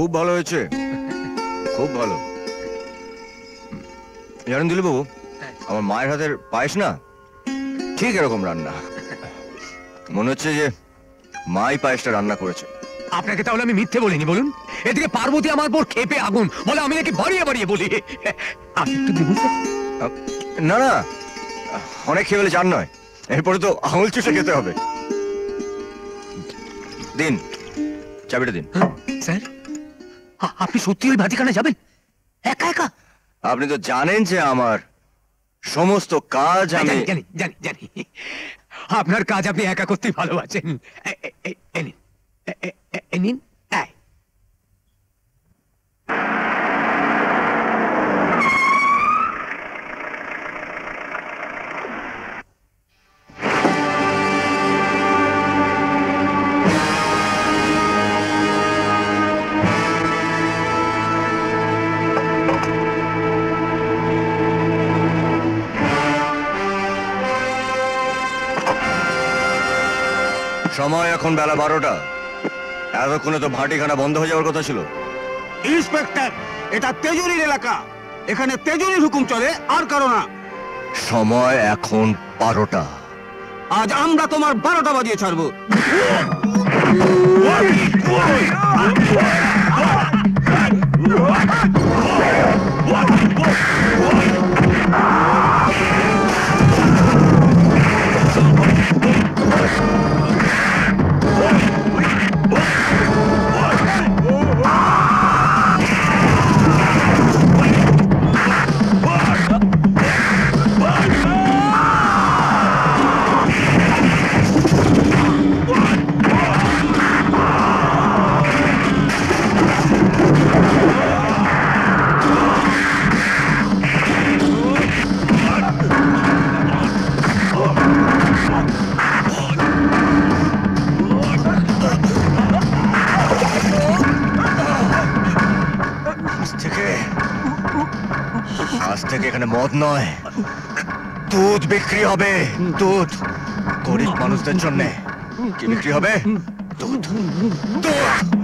খুব ভালো হয়েছে। খুব ভালো। জানেন দিলীপ বাবু আমার মায়ের হাতের পায়েস না? ঠিক এরকম রান্না। মনে হচ্ছে যে মাই পায়েসটা রান্না করেছে। আপনাকে তাহলে আমি মিথ্যে বলিনি বলুন? এদিকে পার্বতী আমার পর খেপে আগুন বলে আমি নাকি বাড়িয়ে বাড়িয়ে বলি। না না অনেক খেয়ে বলে চান নয়। এরপরে তো আঙুল চুষে খেতে হবে। দিন চাবিটা দিন। স্যার? আপনি সত্যি ওই ভাটিখানে যাবেন? একা একা? আপনি তো জানেন যে আমার সমস্ত কাজ আমি জানি জানি জানি। আপনার কাজ আপনি একা করতেই ভালোবাসেন। এ- সময় এখন বেলা বারোটা। এতক্ষণে তো ভাটিখানা বন্ধ হয়ে যাওয়ার কথা ছিল। ইন্সপেক্টর এটা তেজুরির এলাকা। এখানে তেজুরির হুকুম চলে আর কারও না। সময় এখন বারোটা। আজ আমরা তোমার বারোটা বাজিয়ে ছাড়বো। আজ থেকে এখানে মদ নয়। দুধ বিক্রি হবে। দুধ গরিব মানুষদের জন্য। কি বিক্রি হবে? দুধ। দুধ!